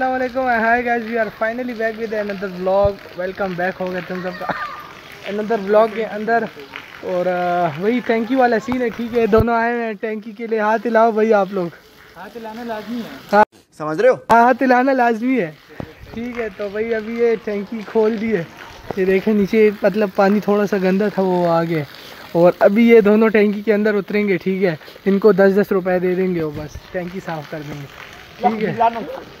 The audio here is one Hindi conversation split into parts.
अस्सलाम वालेकुम hi guys we are finally back with another vlog welcome back हो गया तुम सबका अनदर व्लॉग के अंदर और वही टैंकी वाला सीन है ठीक है दोनों आए हैं टैंकी के लिए हाथ हिलाओ भाई आप लोग हाथ हिलाना लाजमी है। हाँ। समझ रहे हो? हाँ हाथ हिलाना लाजमी है। ठीक है तो भाई अभी ये टैंकी खोल दी है। ये देखें नीचे मतलब पानी थोड़ा सा गंदा था वो आ गया और अभी ये दोनों टैंकी के अंदर उतरेंगे ठीक है। इनको दस दस रुपए दे देंगे वो बस। टैंकी साफ़ कर देंगे। ठीक है।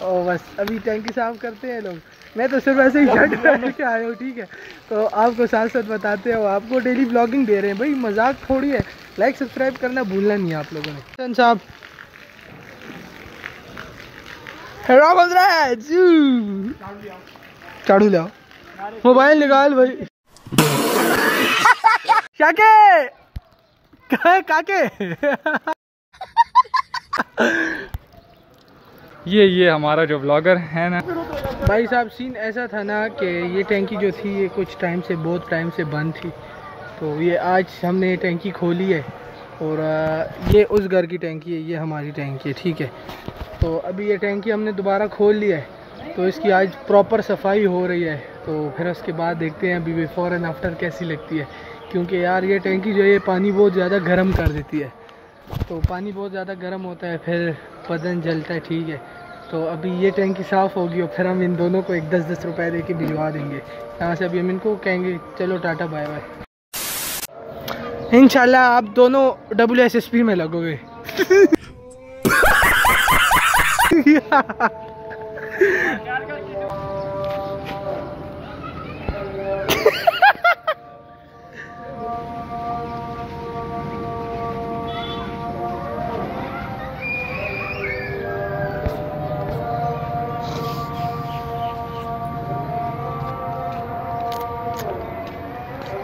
और बस अभी टैंकी साफ़ करते हैं लोग। मैं तो सिर्फ़ ऐसे ही शर्ट पहन के आया हूँ ठीक है। तो आपको साथ साथ बताते हो आपको डेली ब्लॉगिंग दे रहे हैं। भाई मज़ाक थोड़ी है। लाइक सब्सक्राइब करना भूलना नहीं है आप लोगों ने। साहब। हेरा बोल रहा है जू। झाड़ू लाओ मोबाइल निकाल भाई। शाके! काके! ये ये हमारा जो ब्लॉगर है ना। भाई साहब सीन ऐसा था ना कि ये टैंकी जो थी, ये कुछ टाइम से, बहुत टाइम से बंद थी। तो ये आज हमने टैंकी खोली है और ये उस घर की टैंकी है, ये हमारी टैंकी है, ठीक है। तो अभी ये टैंकी हमने दोबारा खोल लिया है। तो इसकी आज प्रॉपर सफ़ाई हो रही है। तो फिर उसके बाद देखते हैं अभी बिफोर एंड आफ्टर कैसी लगती है। क्योंकि यार, ये टैंकी जो है, ये पानी बहुत ज़्यादा गर्म कर देती है। तो पानी बहुत ज़्यादा गर्म होता है, फिर बदन जलता है, ठीक है। तो अभी ये टैंकी साफ़ होगी और फिर हम इन दोनों को एक दस दस रुपए दे के भिजवा देंगे। यहाँ से अभी हम इनको कहेंगे, चलो टाटा, बाय बाय। इंशाल्लाह आप दोनों डब्ल्यू एस एस पी में लगोगे।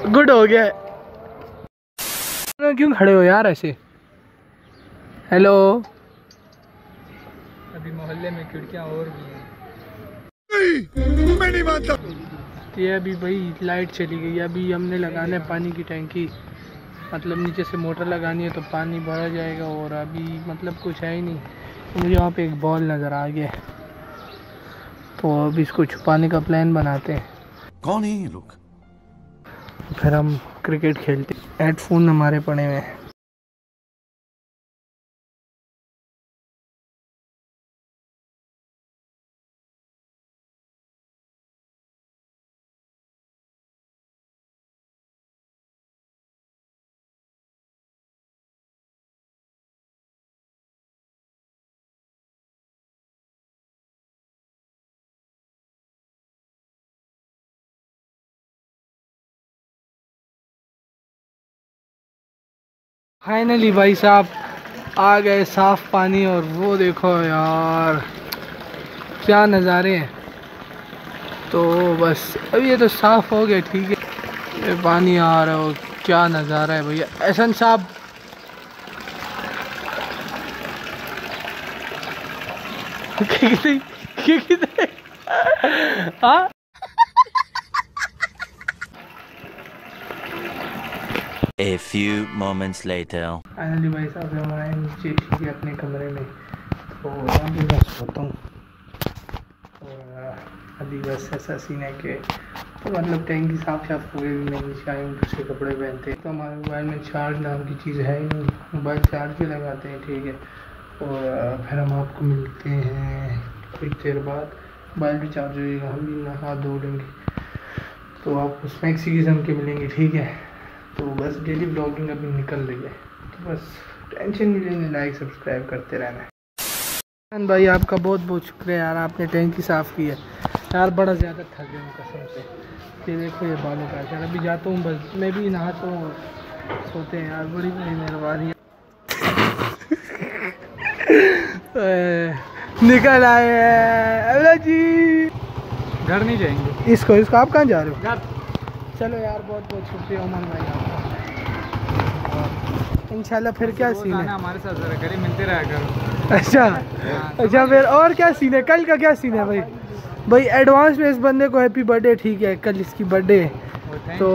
गुड हो गया क्यों खड़े हो यार ऐसे? हेलो अभी मोहल्ले में खिड़कियाँ और भी हैं। ये अभी भाई लाइट चली गई अभी हमने लगाना है पानी की टैंकी। मतलब नीचे से मोटर लगानी है तो पानी भरा जाएगा और अभी मतलब कुछ है ही नहीं। तो मुझे वहाँ पे एक बॉल नज़र आ गया तो अब इसको छुपाने का प्लान बनाते हैं। कौन है ये लोग? फिर हम क्रिकेट खेलते हेडफोन हमारे पड़े हुए हैं। फाइनली भाई साहब, आ गए साफ़ पानी और वो देखो यार, क्या नज़ारे हैं। तो बस, अब ये तो साफ़ हो गया, ठीक है। पानी आ रहा है क्या नज़ारा है भैया। एहसन साहब। कितने हाँ? A few moments later. Finally भाई साहब, हम नीचे ठीक है अपने कमरे में। तो पे मैं सोता हूँ। और अभी बस ऐसा सीन है कि तो मतलब टैंकी साफ़ साफ़ हो गई मैं नीचे आए हूँ दूसरे कपड़े पहनते। तो हमारे मोबाइल में चार्ज नाम की चीज़ है ही नहीं। मोबाइल चार्ज पे लगाते हैं, ठीक है। और फिर हम आपको मिलते हैं कुछ देर बाद। मोबाइल भी चार्ज होएगा, हम भी नहा धो लेंगे। तो आपको स्नैक्सी किस्म के मिलेंगे, ठीक है। तो बस डेली ब्लॉगिंग अभी निकल रही है। तो बस टेंशन नहीं लेनी लाइक सब्सक्राइब करते रहना है। भाई आपका बहुत बहुत शुक्रिया यार आपने टैंकी साफ़ की है। यार बड़ा ज़्यादा थक गया हूँ कसम से। ये देखो ये बालों का यार अभी जाता हूँ बस मैं भी नहाता हूँ सोते हैं यार बड़ी बड़ी मेहरबानी। निकल आए हैं अल्लाह जी। घर नहीं जाएँगे। इसको इसको आप कहाँ जा रहे हो? चलो यार बहुत बहुत शुक्रिया उमन भाई आपका। इंशाल्लाह फिर क्या सीन है? हमारे साथ जरा करीब मिलते रहा करो। अच्छा अच्छा फिर और क्या सीन है? कल का क्या सीन है भाई? भाई एडवांस में इस बंदे को हैप्पी बर्थडे ठीक है कल इसकी बर्थडे है तो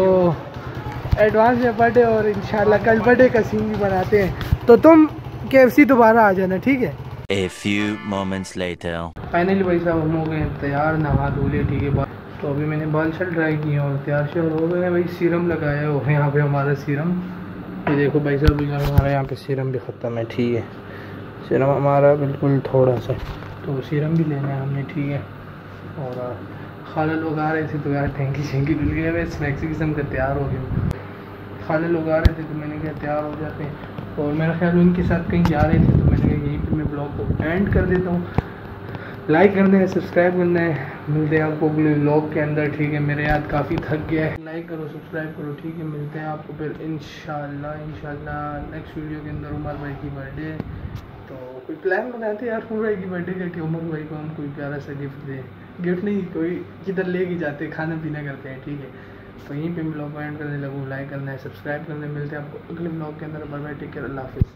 एडवांस में बर्थडे और इंशाल्लाह कल बर्थडे का सीन भी बनाते हैं। तो तुम के दोबारा आ जाना ठीक है? A few moments later. Finally भाई साहब हम हो गए तैयार नहा धो लिए ठीक है तो अभी मैंने बाल शल ड्राई किए और तैयार श्यार हो गए भाई सीरम लगाया है यहाँ पे हमारा सीरम ये देखो भाई साहब हमारा यहाँ पे सीरम भी ख़त्म है, ठीक है। सीरम हमारा बिल्कुल थोड़ा सा। तो सीरम भी लेना है हमने, ठीक है। और खाला लोग आ रहे थे तो यार टैंकी शैंकी डुल गया वैसे स्नैक्स किस्म का तैयार हो गया खाले लोग आ रहे थे तो मैंने कहा तैयार हो जाते हैं। और मेरा ख्याल उनके साथ कहीं जा रहे थे तो मैंने कहा यहीं पे मैं ब्लॉग को एंड कर देता हूँ। लाइक करना है सब्सक्राइब करना है। मिलते हैं आपको अगले ब्लॉग के अंदर, ठीक है? मेरे याद काफ़ी थक गया है। लाइक करो सब्सक्राइब करो, ठीक है? मिलते हैं आपको फिर इन शाला नेक्स्ट वीडियो के अंदर उमर भाई की बर्थडे तो कोई प्लान बनाते हैं यार, उमर भाई की बर्थडे का कि उमर भाई को हम कोई प्यारा सा गिफ्ट दें। गिफ्ट नहीं, कोई किधर ले के जाते खाना पीना करते हैं, ठीक है? तो यहीं पर ब्लॉग एंड करने लगूँ। लाइक करना है सब्सक्राइब करने मिलते हैं आपको अगले ब्लॉग के अंदर। बाय बाय टेक केयर अल्लाह हाफिज़।